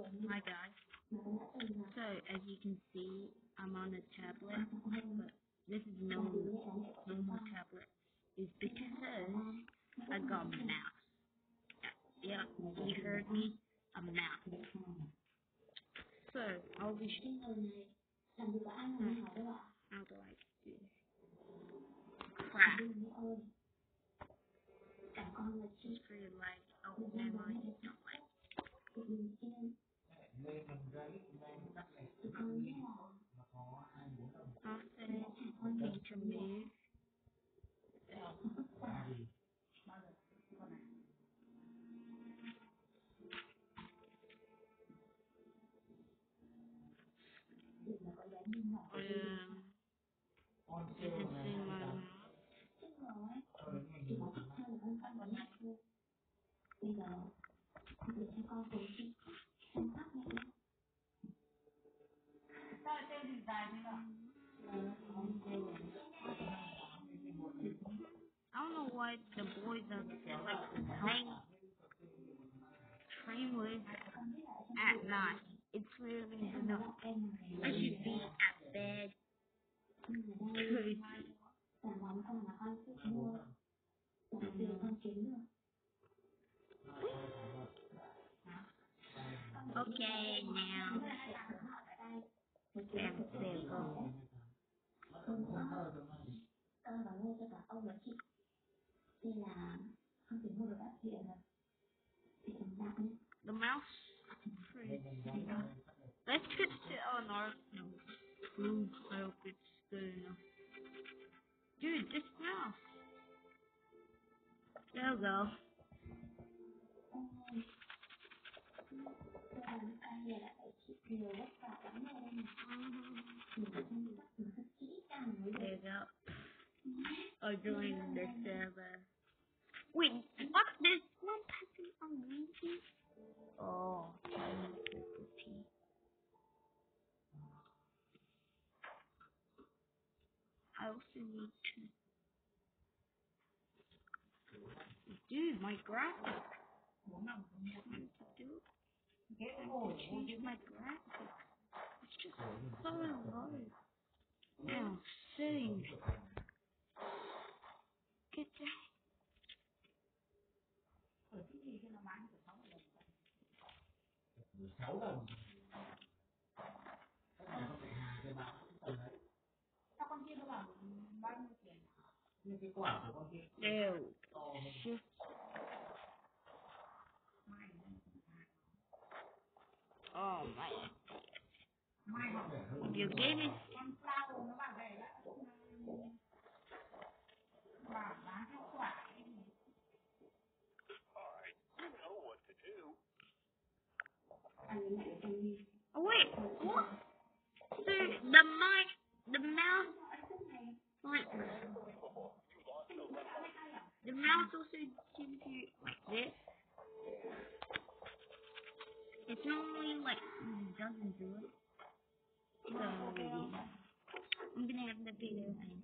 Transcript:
Hi guys. So as you can see, I'm on a tablet, but this is normal, normal tablet. It's because I got a mouse. Yeah, you heard me, a mouse. So I'll be showing how do I do crap. Just pretty like oh mind, it's not like Often need to move. Um, you can see my mouth. I don't know why the boys are like playing train with at night. It's really enough. I should be at bed. Okay, now. Em xem con. The mouse. Let's put it on our no. Ooh, I hope it's good enough. Dude, this mouse. There we go. There mm-hmm. you go. Oh, join the server. Wait, what? There's one person on YouTube? Oh, I need purple tea. I also need to. Dude, my graphics. Trying to do. Trying to change my graphics. Oh, it's just so low. Now, settings. nó bán được 6 lần. 16 lần các bạn có thể hà cho bạn sao con kia nó bảo bao nhiêu tiền? Nhưng cái quả của con kia. Đều. Shift Oh my. If you get. The mouse also gives you like this. It's normally like doesn't do it. So I'm gonna have the video.